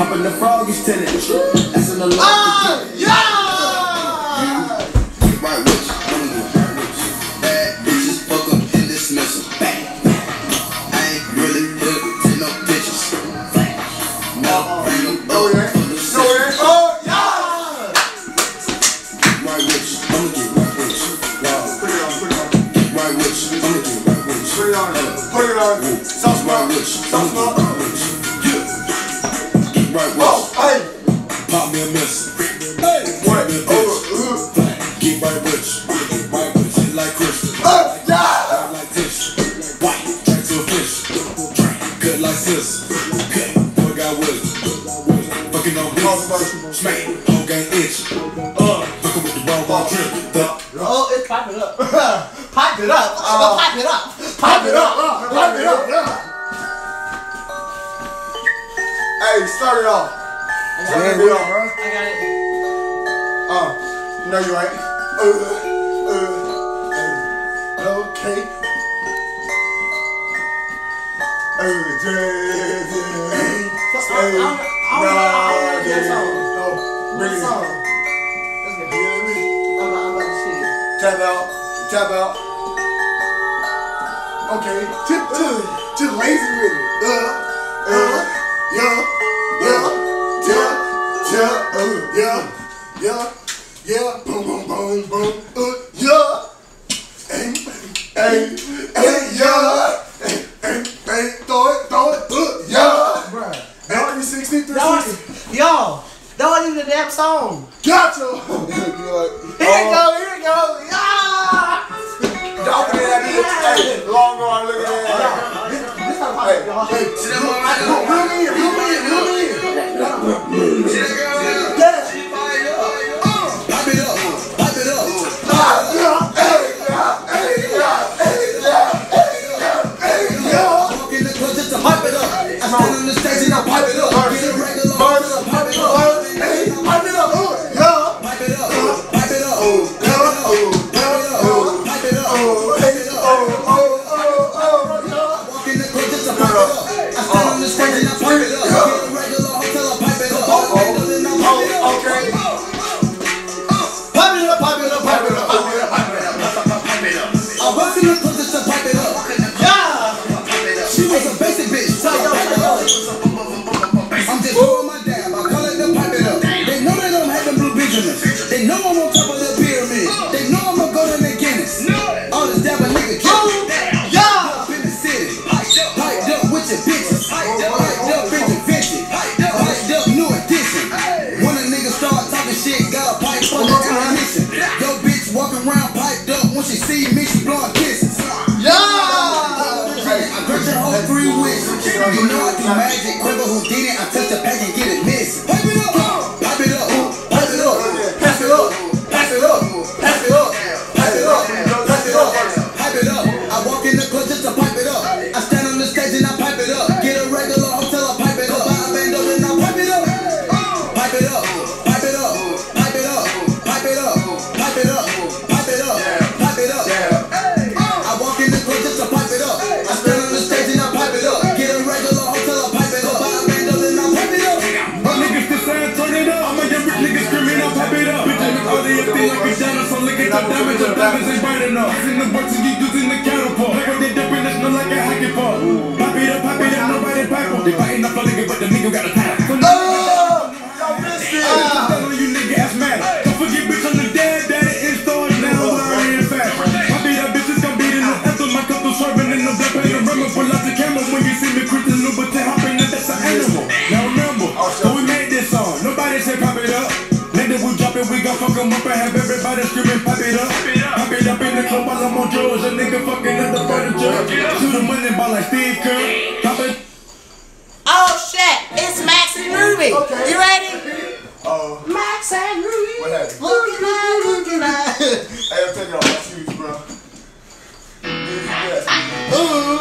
Hop in the frog, he's telling That's in the law. Ah, yeah! Get right with you. Wanna get right with you. Bad bitches, fuck up and dismiss 'em. Bang. I ain't really here to take no pictures. No, bring 'em No, it up ain't. for the No, it session. ain't. Oh, yeah! Right with you. I'ma get right with you. Wow. Put it on, put it on. Get right with you. I'ma get right with you. Put it on. Put it on. Stop Right smoking. with you. Stop I'ma get smoking. right with you. Right with Oh, hey. Pop me a miss. Hey. What? Me a Oh, bitch. Get right with you. Right with you. Like Christian. uh, uh, yeah! Like this. White. Drink to a fish. Cut like this. Cut. Boy got wisdom. Fucking on bitch. Smack. Whole gang itch. Uh. Fucking with the wrong ball. The. Oh, it's pipe it up. pipe it up. Pipe it up. Pipe it up. Pipe it up. Yeah. Hey, start it off. Start it off, bro. I got it. Uh, no, you ain't. Uh, uh, okay. Uh, yeah, yeah. So, Hey, I, I, I, I, I, I, yeah. song. Oh, bring What it. song? Let's get it. I'm about, I'm about to see. Tap out. Tap out. Okay. Tip to to lazy with it. Uh, uh, hey, hey, yeah. Hey, hey, hey, throw it, throw it. Yeah. Bruh. Now you 63, That was, yo, that wasn't even the damn song. Gotcha. You're like, Here it go, here it go. Yeah! Look at that bitch. Hey, long arm, look at that. This, this how Hey, pipe y'all. hey, reel me in, reel me in, reel know I'm on top of the pyramid. They know I'm gonna go to the Guinness. All this a nigga kill. Oh, yeah! Up in the city. Piped up with your bitches. Piped up intervention. Piped up new edition. When a nigga start talking shit, got a pipe on the ammunition. Yo bitch walking around piped up. When she see me, she blowing kisses. Yeah! I grant your whole three wishes. You know I do magic. Quiver who did it, I touch the pack and get like a so look at the damage. The diamonds ain't bright enough. Seen the works you using the catapult. Like they dipping, that's not like a hockey ball. Pop it up, pop it up, nobody pipe up. They fighting up a nigga, but the nigga got a time. Oh, y'all missed it. Tell all you nigga ass mad. Don't forget, bitch, I'm the dad, daddy in stores now. In fast. Pop it up, bitches gon' beat in the anthem. My cup is in the black panorama. Pull out the camera when you see me creeping, but hopping, that's an animal. Now remember, oh, when we made this song, nobody said pop it up. Nigga, we drop it, we gon' fuck 'em up and have everybody the club while I'm on drugs. A nigga fucking up the furniture. Shoot him money the ball like Steve Kerr. Oh shit, it's Max and Ruby. Okay. You ready? Oh. Uh, Max and Ruby. What happened? Looking at, looking at. hey, I'm taking off my shoes, bro. Ooh.